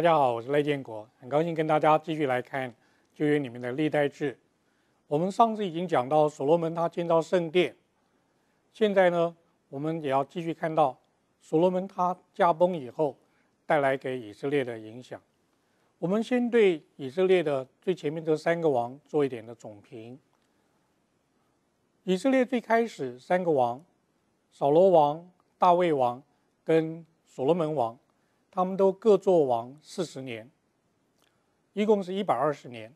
大家好，我是赖建国，很高兴跟大家继续来看旧约里面的历代志。我们上次已经讲到所罗门他建造圣殿，现在呢，我们也要继续看到所罗门他驾崩以后带来给以色列的影响。我们先对以色列的最前面这三个王做一点的总评。以色列最开始三个王，扫罗王、大卫王跟所罗门王。他们都各做王四十年，一共是一百二十年，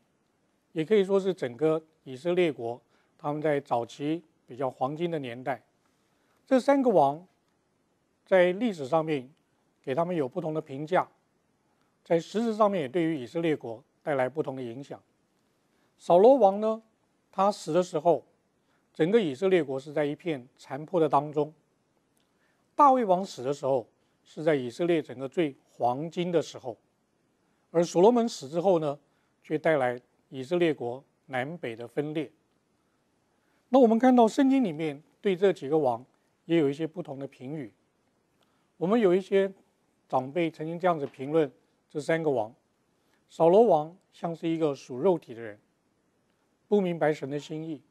也可以说是整个以色列国他们在早期比较黄金的年代。这三个王在历史上面给他们有不同的评价，在实质上面也对于以色列国带来不同的影响。扫罗王呢，他死的时候，整个以色列国是在一片残破的当中。大卫王死的时候。是在以色列整个最黄金的时候，而所罗门死之后呢，却带来以色列国南北的分裂。那我们看到圣经里面对这几个王也有一些不同的评语。我们有一些长辈曾经这样子评论这三个王：扫罗王像是一个属肉体的人，不明白神的心意。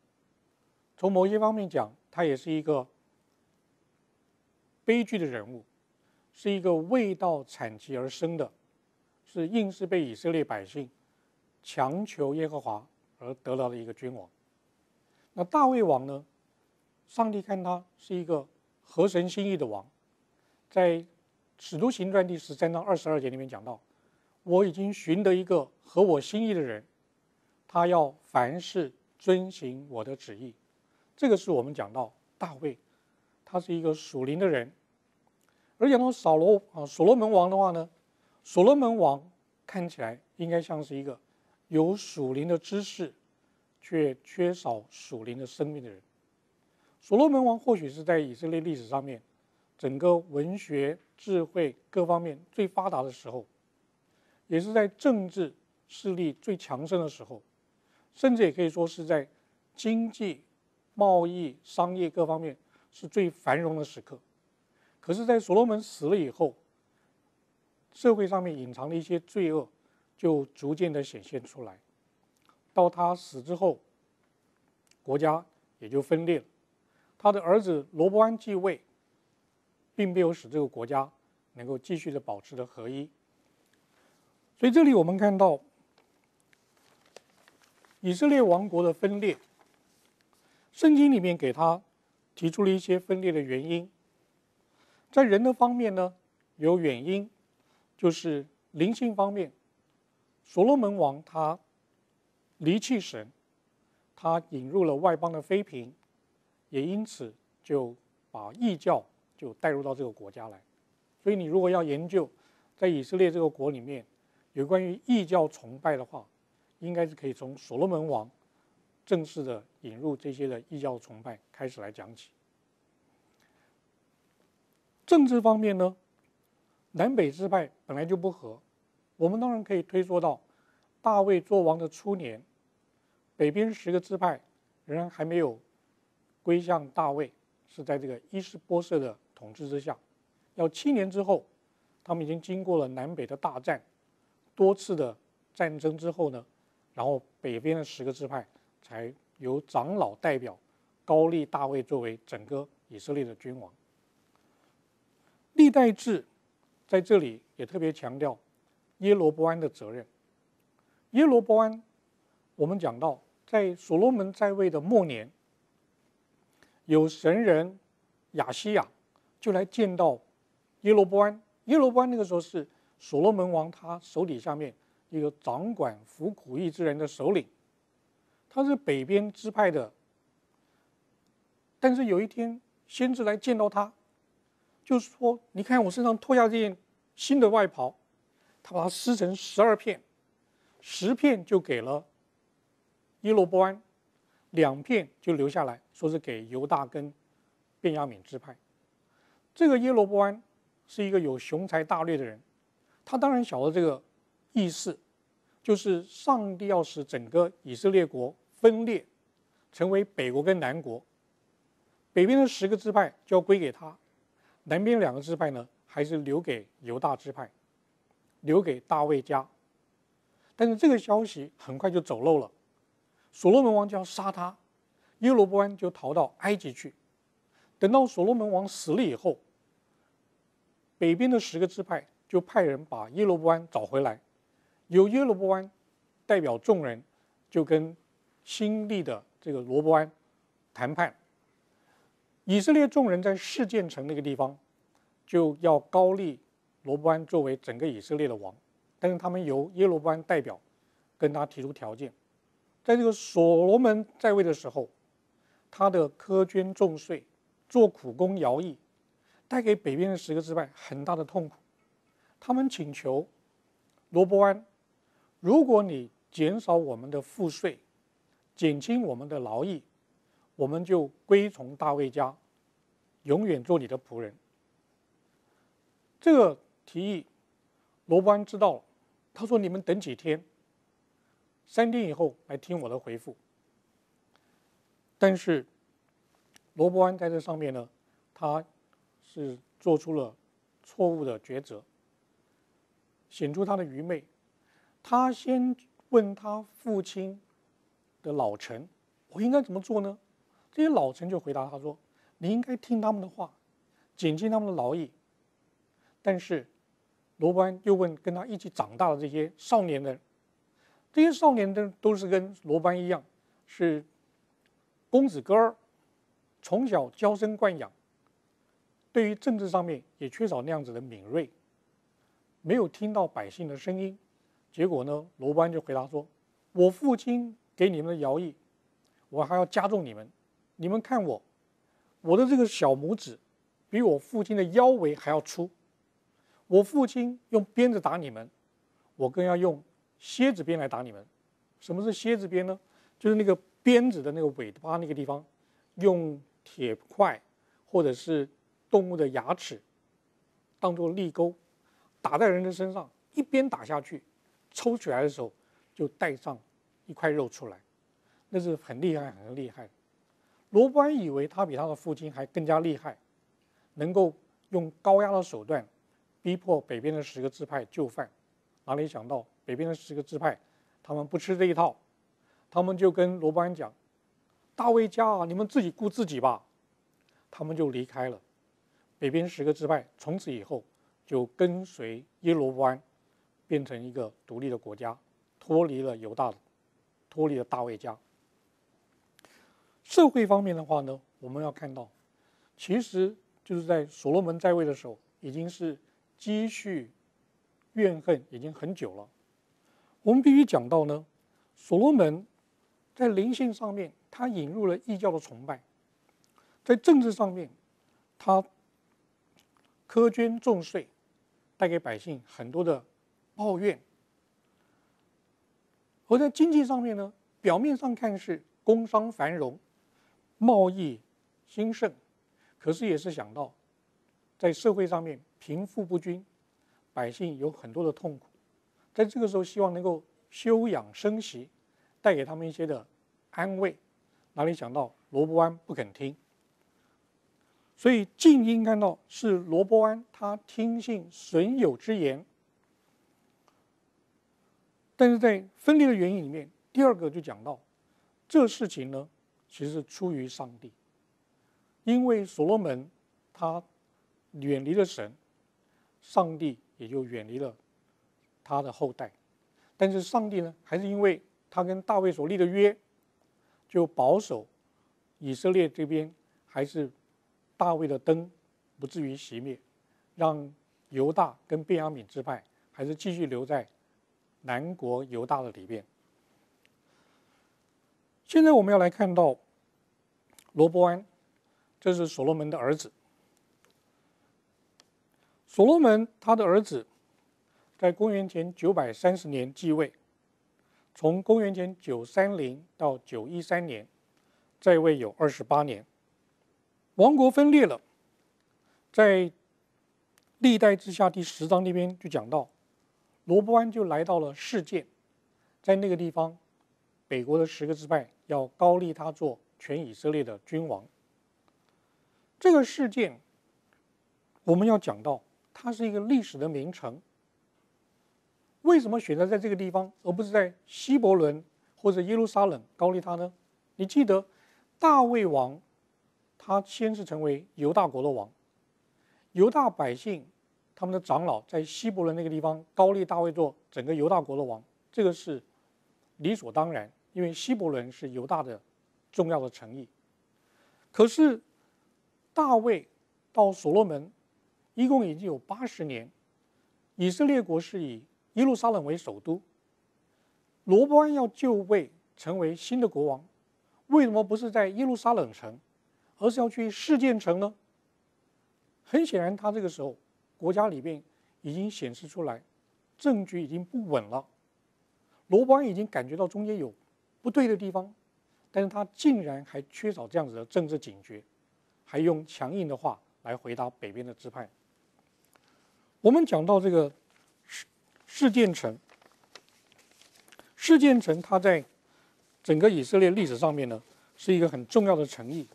从某些方面讲，他也是一个悲剧的人物。是一个未到产期而生的，是硬是被以色列百姓强求耶和华而得到的一个君王。那大卫王呢？上帝看他是一个合神心意的王，在使徒行传第十三章二十二节里面讲到：“我已经寻得一个合我心意的人，他要凡事遵行我的旨意。”这个是我们讲到大卫，他是一个属灵的人。而讲到扫罗啊，所罗门王的话呢，所罗门王看起来应该像是一个有属灵的知识，却缺少属灵的生命的人。所罗门王或许是在以色列历史上面，整个文学、智慧各方面最发达的时候，也是在政治势力最强盛的时候，甚至也可以说是在经济、贸易、商业各方面是最繁荣的时刻。可是，在所罗门死了以后，社会上面隐藏的一些罪恶就逐渐的显现出来。到他死之后，国家也就分裂了。他的儿子罗伯安继位，并没有使这个国家能够继续的保持的合一。所以，这里我们看到以色列王国的分裂，圣经里面给他提出了一些分裂的原因。在人的方面呢，有原因，就是灵性方面，所罗门王他离弃神，他引入了外邦的妃嫔，也因此就把异教就带入到这个国家来。所以你如果要研究在以色列这个国里面有关于异教崇拜的话，应该是可以从所罗门王正式的引入这些的异教崇拜开始来讲起。政治方面呢，南北支派本来就不和，我们当然可以推说到大卫做王的初年，北边十个支派仍然还没有归向大卫，是在这个伊斯波设的统治之下。要七年之后，他们已经经过了南北的大战，多次的战争之后呢，然后北边的十个支派才由长老代表高立大卫作为整个以色列的君王。历代志在这里也特别强调耶罗波安的责任。耶罗波安，我们讲到在所罗门在位的末年，有神人亚西亚就来见到耶罗波安。耶罗波安那个时候是所罗门王他手底下面一个掌管服苦役之人的首领，他是北边支派的。但是有一天，先知来见到他。就是说，你看我身上脱下这件新的外袍，他把它撕成十二片，十片就给了耶罗波安，两片就留下来，说是给犹大跟便雅悯支派。这个耶罗波安是一个有雄才大略的人，他当然晓得这个意思，就是上帝要使整个以色列国分裂，成为北国跟南国，北边的十个支派就要归给他。南边两个支派呢，还是留给犹大支派。留给大卫家。但是这个消息很快就走漏了，所罗门王就要杀他，耶罗波安就逃到埃及去。等到所罗门王死了以后，北边的十个支派就派人把耶罗波安找回来，由耶罗波安代表众人，就跟新立的这个罗波安谈判。以色列众人在事件城那个地方，就要高立罗伯安作为整个以色列的王。但是他们由耶罗波安代表跟他提出条件，在这个所罗门在位的时候，他的苛捐重税、做苦工徭役，带给北边的十个支派很大的痛苦。他们请求罗伯安，如果你减少我们的赋税，减轻我们的劳役，我们就归从大卫家，永远做你的仆人。这个提议，罗伯安知道了。他说：“你们等几天，三天以后来听我的回复。”但是罗伯安在这上面呢，他是做出了错误的抉择，显出他的愚昧。他先问他父亲的老臣：“我应该怎么做呢？”这些老臣就回答他说：“你应该听他们的话，减轻他们的劳役。”但是。罗伯安又问跟他一起长大的这些少年人，这些少年人都是跟罗班一样，是公子哥儿，从小娇生惯养，对于政治上面也缺少那样子的敏锐，没有听到百姓的声音，结果呢，罗班就回答说：“我父亲给你们的徭役，我还要加重你们，你们看我，我的这个小拇指，比我父亲的腰围还要粗。”我父亲用鞭子打你们，我更要用蝎子鞭来打你们。什么是蝎子鞭呢？就是那个鞭子的那个尾巴那个地方，用铁块或者是动物的牙齿当做利钩，打在人的身上，一鞭打下去，抽起来的时候就带上一块肉出来，那是很厉害很厉害。罗伯安以为他比他的父亲还更加厉害，能够用高压的手段。逼迫北边的十个支派就范，哪里想到北边的十个支派，他们不吃这一套，他们就跟罗伯安讲：“大卫家啊，你们自己顾自己吧。”他们就离开了。北边十个支派从此以后就跟随耶罗伯安，变成一个独立的国家，脱离了犹大，脱离了大卫家。社会方面的话呢，我们要看到，其实就是在所罗门在位的时候，已经是。积蓄怨恨已经很久了。我们必须讲到呢，所罗门在灵性上面，他引入了异教的崇拜；在政治上面，他苛捐重税，带给百姓很多的抱怨；而在经济上面呢，表面上看是工商繁荣、贸易兴盛，可是也是想到在社会上面。贫富不均，百姓有很多的痛苦，在这个时候，希望能够休养生息，带给他们一些的安慰。哪里想到罗伯安不肯听，所以静音看到是罗伯安他听信损友之言。但是在分裂的原因里面，第二个就讲到，这事情呢，其实出于上帝，因为所罗门他远离了神。上帝也就远离了他的后代，但是上帝呢，还是因为他跟大卫所立的约，就保守以色列这边，还是大卫的灯不至于熄灭，让犹大跟便雅悯支派还是继续留在南国犹大的里边。现在我们要来看到罗伯安，这是所罗门的儿子。所罗门他的儿子，在公元前九百三十年继位，从公元前九三零到九一三年，在位有二十八年。王国分裂了，在历代之下第十章那边就讲到，罗伯安就来到了世界，在那个地方，北国的十个支派要高立他做全以色列的君王。这个事件，我们要讲到。它是一个历史的名城，为什么选择在这个地方，而不是在希伯伦或者耶路撒冷高利他呢？你记得大卫王，他先是成为犹大国的王，犹大百姓他们的长老在希伯伦那个地方高立大卫做整个犹大国的王，这个是理所当然，因为希伯伦是犹大的重要的诚意。可是大卫到所罗门，一共已经有八十年，以色列国是以耶路撒冷为首都。罗伯安要就位成为新的国王，为什么不是在耶路撒冷城，而是要去事件城呢？很显然，他这个时候国家里面已经显示出来，政局已经不稳了。罗伯安已经感觉到中间有不对的地方，但是他竟然还缺少这样子的政治警觉，还用强硬的话来回答北边的支派。我们讲到这个。事件城，事件城，它在整个以色列历史上面呢，是一个很重要的城邑。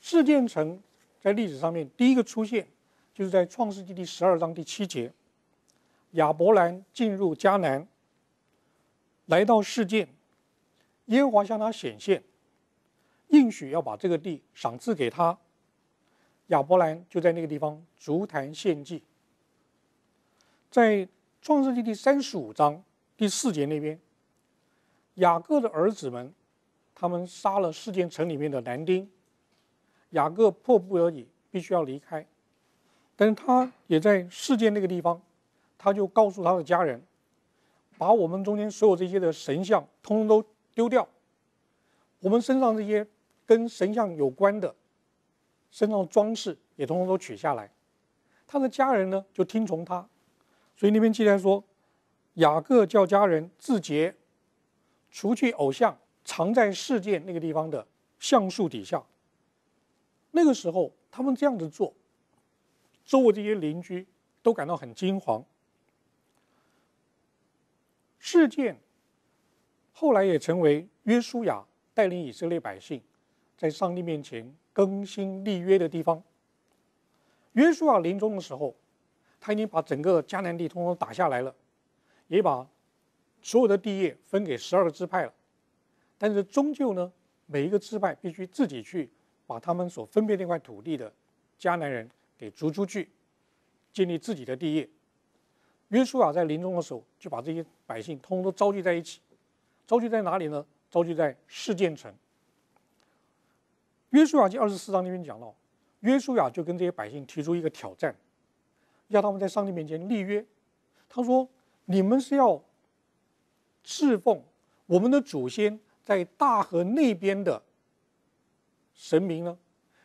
事件城在历史上面第一个出现，就是在创世纪第十二章第七节，亚伯兰进入迦南，来到世件，耶和华向他显现，应许要把这个地赏赐给他，亚伯兰就在那个地方足坛献祭。在创世纪第三十五章第四节那边，雅各的儿子们，他们杀了世件城里面的男丁，雅各迫不得已必须要离开，但是他也在世件那个地方，他就告诉他的家人，把我们中间所有这些的神像通通都丢掉，我们身上这些跟神像有关的身上的装饰也通通都取下来，他的家人呢就听从他。所以那边记载说，雅各叫家人自洁，除去偶像，藏在世界那个地方的橡树底下。那个时候，他们这样子做，周围这些邻居都感到很惊惶。事件后来也成为约书亚带领以色列百姓在上帝面前更新立约的地方。约书亚临终的时候。他已经把整个迦南地通通打下来了，也把所有的地业分给十二个支派了，但是终究呢，每一个支派必须自己去把他们所分配那块土地的迦南人给逐出去，建立自己的地业。约书亚在临终的时候就把这些百姓通通都召集在一起，召集在哪里呢？召集在事件城。约书亚记二十四章那边讲到，约书亚就跟这些百姓提出一个挑战。要他们在上帝面前立约，他说：“你们是要侍奉我们的祖先在大河那边的神明呢，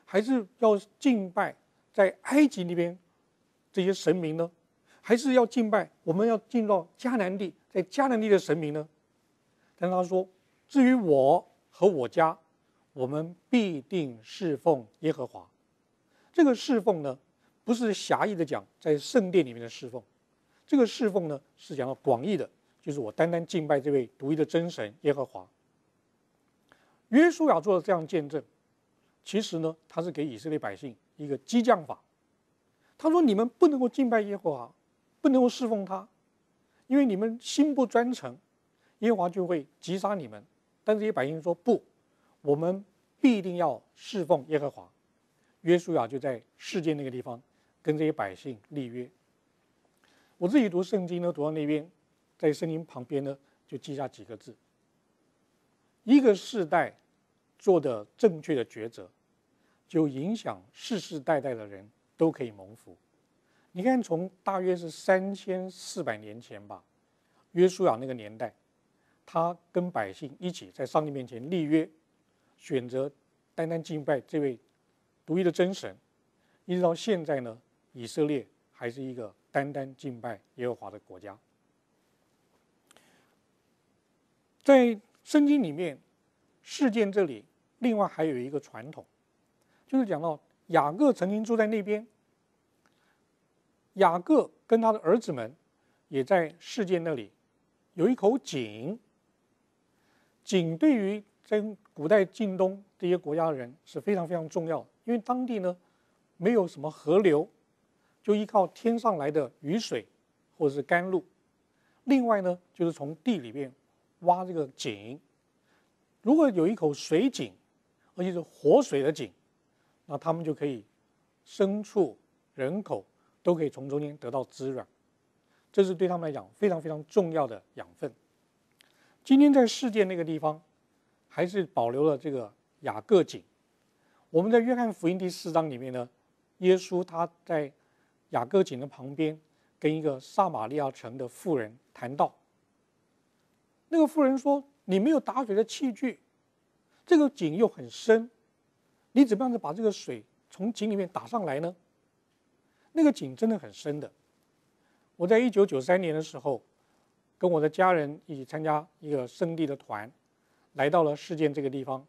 还是要敬拜在埃及那边这些神明呢？还是要敬拜我们要进到迦南地，在迦南地的神明呢？”但他说：“至于我和我家，我们必定侍奉耶和华。这个侍奉呢？”不是狭义的讲在圣殿里面的侍奉，这个侍奉呢是讲到广义的，就是我单单敬拜这位独一的真神耶和华。约书亚做了这样见证，其实呢他是给以色列百姓一个激将法。他说：“你们不能够敬拜耶和华，不能够侍奉他，因为你们心不专诚，耶和华就会击杀你们。”但这些百姓说：“不，我们必定要侍奉耶和华。”约书亚就在世界那个地方。跟这些百姓立约。我自己读圣经呢，读到那边，在圣经旁边呢，就记下几个字：一个世代做的正确的抉择，就影响世世代代的人都可以蒙福。你看，从大约是三千四百年前吧，约书亚那个年代，他跟百姓一起在上帝面前立约，选择单单敬拜这位独一的真神，一直到现在呢。以色列还是一个单单敬拜耶和华的国家。在圣经里面，事件这里另外还有一个传统，就是讲到雅各曾经住在那边，雅各跟他的儿子们也在世界那里有一口井。井对于在古代近东这些国家的人是非常非常重要，因为当地呢没有什么河流。就依靠天上来的雨水或者是甘露。另外呢，就是从地里面挖这个井。如果有一口水井，而且是活水的井，那他们就可以牲畜、人口都可以从中间得到滋润。这是对他们来讲非常非常重要的养分。今天在世界那个地方，还是保留了这个雅各井。我们在约翰福音第四章里面呢，耶稣他在雅各井的旁边，跟一个撒玛利亚城的妇人谈到。那个妇人说：“你没有打水的器具，这个井又很深，你怎么样子把这个水从井里面打上来呢？”那个井真的很深的。我在一九九三年的时候，跟我的家人一起参加一个圣地的团，来到了事件这个地方，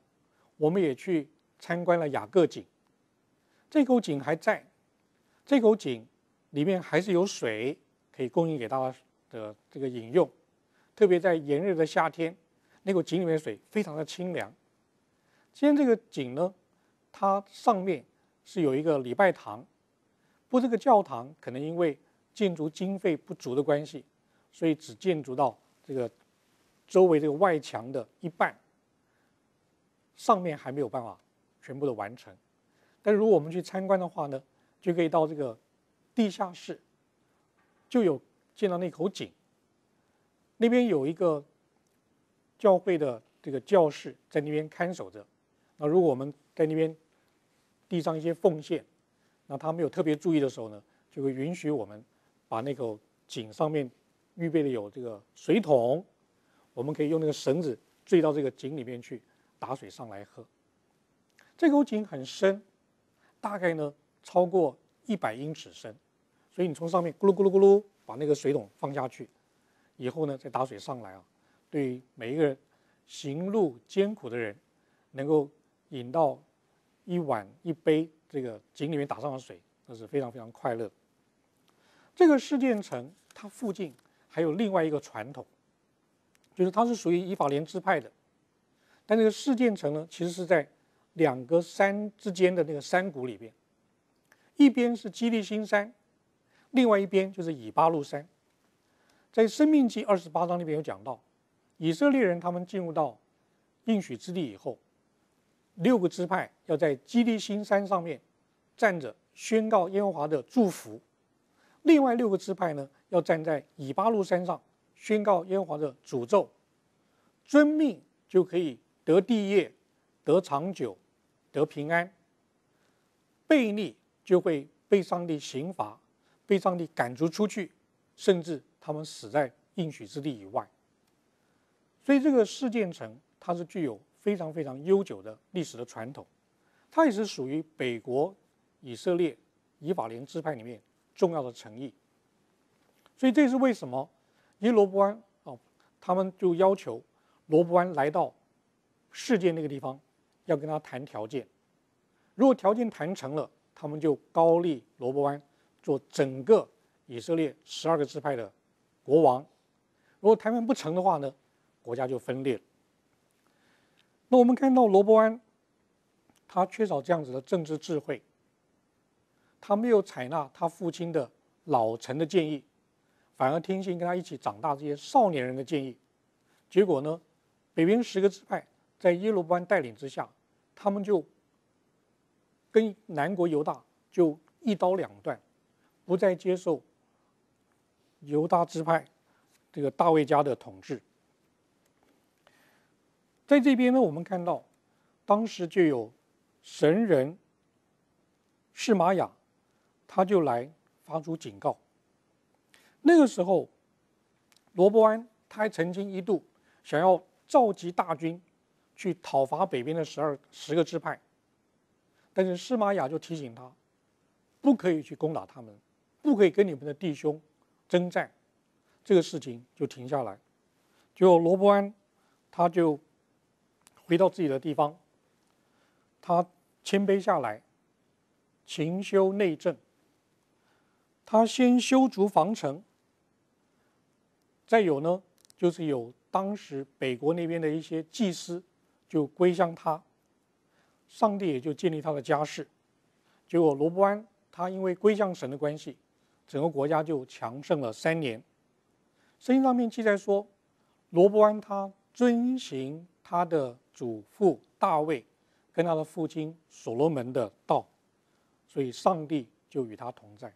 我们也去参观了雅各井。这口井还在，这口井里面还是有水可以供应给大家的这个饮用。特别在炎热的夏天，那口井里面水非常的清凉。今天这个井呢，它上面是有一个礼拜堂，不过这个教堂可能因为建筑经费不足的关系，所以只建筑到这个周围这个外墙的一半，上面还没有办法全部的完成。但如果我们去参观的话呢，就可以到这个地下室，就有见到那口井。那边有一个教会的这个教室在那边看守着。那如果我们在那边递上一些奉献，那他没有特别注意的时候呢，就会允许我们把那口井上面预备的有这个水桶，我们可以用那个绳子坠到这个井里面去打水上来喝。这口井很深，大概呢超过一百英尺深，所以你从上面咕噜咕噜咕噜把那个水桶放下去。以后呢，再打水上来啊，对每一个人行路艰苦的人，能够饮到一碗一杯这个井里面打上了水，那是非常非常快乐。这个事件城它附近还有另外一个传统，就是它是属于以法莲支派的，但这个事件城呢，其实是在两个山之间的那个山谷里边，一边是基利新山，另外一边就是以巴路山。在《生命记》二十八章里边有讲到，以色列人他们进入到应许之地以后，六个支派要在基利新山上面站着宣告耶和华的祝福，另外六个支派呢要站在以巴路山上宣告耶和华的诅咒，遵命就可以得地业、得长久、得平安；悖逆就会被上帝刑罚，被上帝赶逐出去，甚至。他们死在应许之地以外，所以这个事件城它是具有非常非常悠久的历史的传统，它也是属于北国以色列以法莲支派里面重要的城邑。所以这是为什么耶罗伯安哦，他们就要求罗伯安来到世界那个地方，要跟他谈条件。如果条件谈成了，他们就高立罗伯安做整个以色列十二个支派的。国王，如果谈判不成的话呢，国家就分裂了。那我们看到罗伯安，他缺少这样子的政治智慧，他没有采纳他父亲的老臣的建议，反而听信跟他一起长大这些少年人的建议。结果呢，北边十个支派在耶罗伯安带领之下，他们就跟南国犹大就一刀两断，不再接受。犹大支派，这个大卫家的统治，在这边呢，我们看到，当时就有神人释玛雅，他就来发出警告。那个时候，罗伯安他还曾经一度想要召集大军去讨伐北边的十二十个支派，但是释玛雅就提醒他，不可以去攻打他们，不可以跟你们的弟兄。征战，这个事情就停下来。就罗伯安，他就回到自己的地方，他谦卑下来，勤修内政。他先修筑防城，再有呢，就是有当时北国那边的一些祭司就归向他，上帝也就建立他的家室。结果罗伯安他因为归向神的关系。整个国家就强盛了三年。圣经上面记载说，罗伯安他遵行他的祖父大卫跟他的父亲所罗门的道，所以上帝就与他同在。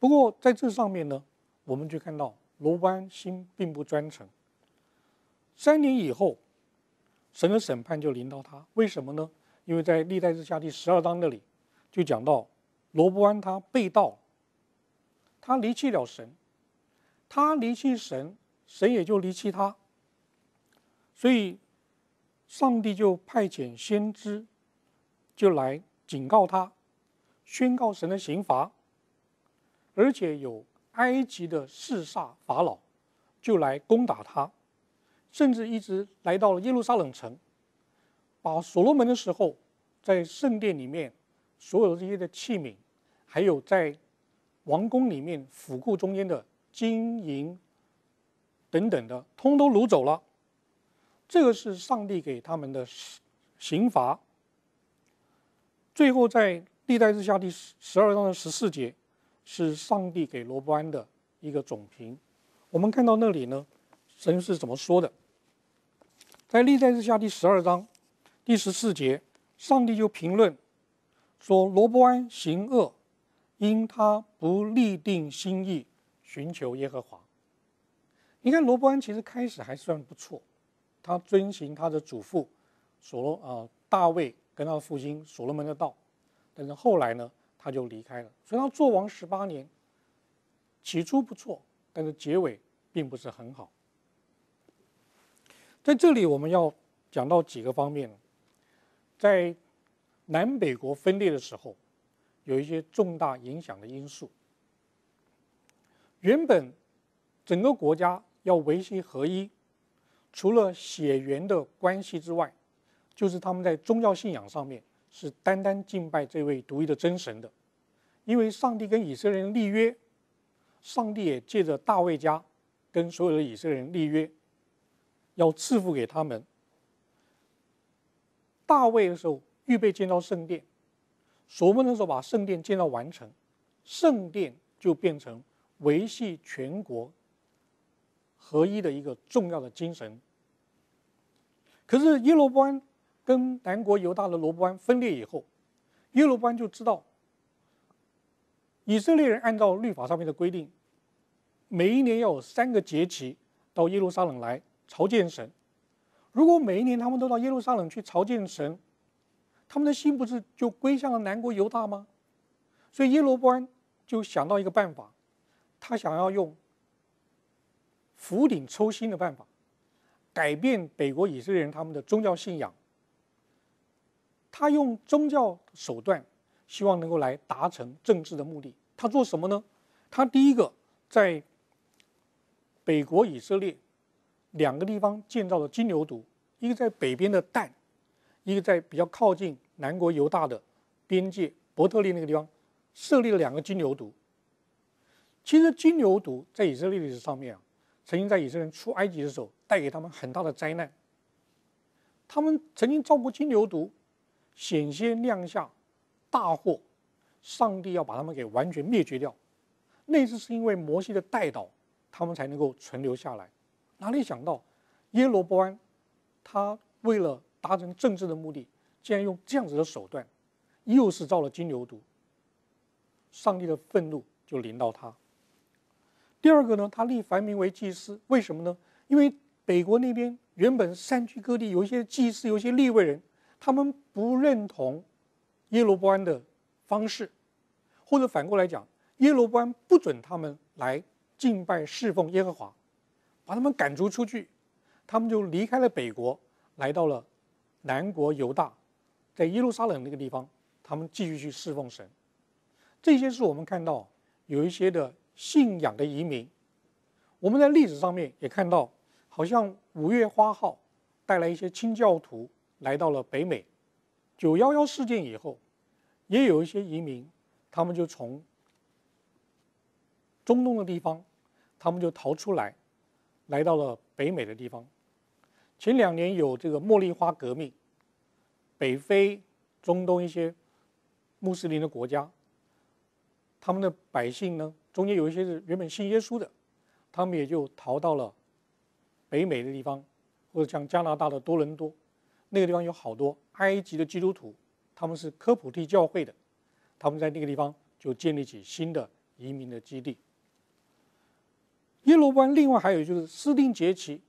不过在这上面呢，我们就看到罗伯安心并不专诚。三年以后，神的审判就临到他。为什么呢？因为在历代之下第十二章那里就讲到，罗伯安他被盗，他离弃了神，他离弃神，神也就离弃他。所以，上帝就派遣先知，就来警告他，宣告神的刑罚。而且有埃及的四煞法老就来攻打他。甚至一直来到了耶路撒冷城，把所罗门的时候在圣殿里面所有的这些的器皿，还有在王宫里面府库中间的金银等等的，通都掳走了。这个是上帝给他们的刑罚。最后在历代之下第十二章的十四节，是上帝给罗伯安的一个总评。我们看到那里呢，神是怎么说的？在历代之下第十二章第十四节，上帝就评论说：“罗伯安行恶，因他不立定心意寻求耶和华。”你看，罗伯安其实开始还算不错，他遵循他的祖父所罗啊大卫跟他的父亲所罗门的道，但是后来呢，他就离开了。所以他做王十八年，起初不错，但是结尾并不是很好。在这里，我们要讲到几个方面。在南北国分裂的时候，有一些重大影响的因素。原本整个国家要维系合一，除了血缘的关系之外，就是他们在宗教信仰上面是单单敬拜这位独一的真神的。因为上帝跟以色列人立约，上帝也借着大卫家跟所有的以色列人立约。要赐福给他们。大卫的时候预备建造圣殿，所罗门的时候把圣殿建造完成，圣殿就变成维系全国合一的一个重要的精神。可是耶罗波安跟南国犹大的罗波安分裂以后，耶罗波安就知道，以色列人按照律法上面的规定，每一年要有三个节期到耶路撒冷来。朝见神，如果每一年他们都到耶路撒冷去朝见神，他们的心不是就归向了南国犹大吗？所以耶罗波安就想到一个办法，他想要用釜底抽薪的办法，改变北国以色列人他们的宗教信仰。他用宗教手段，希望能够来达成政治的目的。他做什么呢？他第一个在北国以色列。两个地方建造了金牛犊，一个在北边的但，一个在比较靠近南国犹大的边界伯特利那个地方，设立了两个金牛犊。其实金牛犊在以色列历史上面啊，曾经在以色列人出埃及的时候带给他们很大的灾难。他们曾经造过金牛犊，险些酿下大祸，上帝要把他们给完全灭绝掉。那次是因为摩西的带导，他们才能够存留下来。哪里想到，耶罗波安，他为了达成政治的目的，竟然用这样子的手段，又是造了金牛犊。上帝的愤怒就临到他。第二个呢，他立凡民为祭司，为什么呢？因为北国那边原本山区各地有一些祭司，有一些立位人，他们不认同耶罗波安的方式，或者反过来讲，耶罗波安不准他们来敬拜侍奉耶和华。把他们赶逐出去，他们就离开了北国，来到了南国犹大，在耶路撒冷那个地方，他们继续去侍奉神。这些是我们看到有一些的信仰的移民。我们在历史上面也看到，好像五月花号带来一些清教徒来到了北美。九幺幺事件以后，也有一些移民，他们就从中东的地方，他们就逃出来。来到了北美的地方，前两年有这个茉莉花革命，北非、中东一些穆斯林的国家，他们的百姓呢中间有一些是原本信耶稣的，他们也就逃到了北美的地方，或者像加拿大的多伦多，那个地方有好多埃及的基督徒，他们是科普蒂教会的，他们在那个地方就建立起新的移民的基地。耶罗波安另外还有就是私定节期，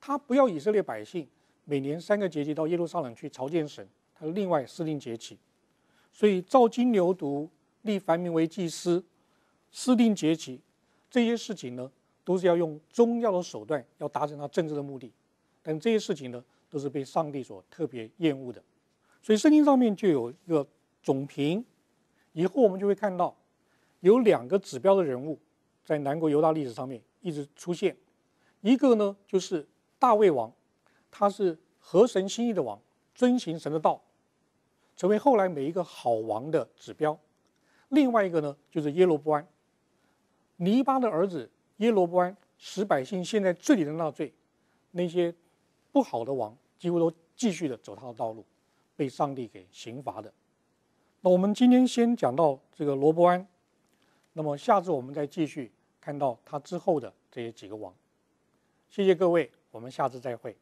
他不要以色列百姓每年三个节期到耶路撒冷去朝见神，他另外私定节期，所以造金牛犊、立凡民为祭司。私定节期，这些事情呢，都是要用宗教的手段，要达成他政治的目的。但这些事情呢，都是被上帝所特别厌恶的。所以圣经上面就有一个总评。以后我们就会看到，有两个指标的人物，在南国犹大历史上面一直出现。一个呢，就是大卫王，他是合神心意的王，遵行神的道，成为后来每一个好王的指标。另外一个呢，就是耶罗波安。尼巴的儿子耶罗伯安使百姓陷在罪里的那罪，那些不好的王几乎都继续的走他的道路，被上帝给刑罚的。那我们今天先讲到这个罗伯安，那么下次我们再继续看到他之后的这些几个王。谢谢各位，我们下次再会。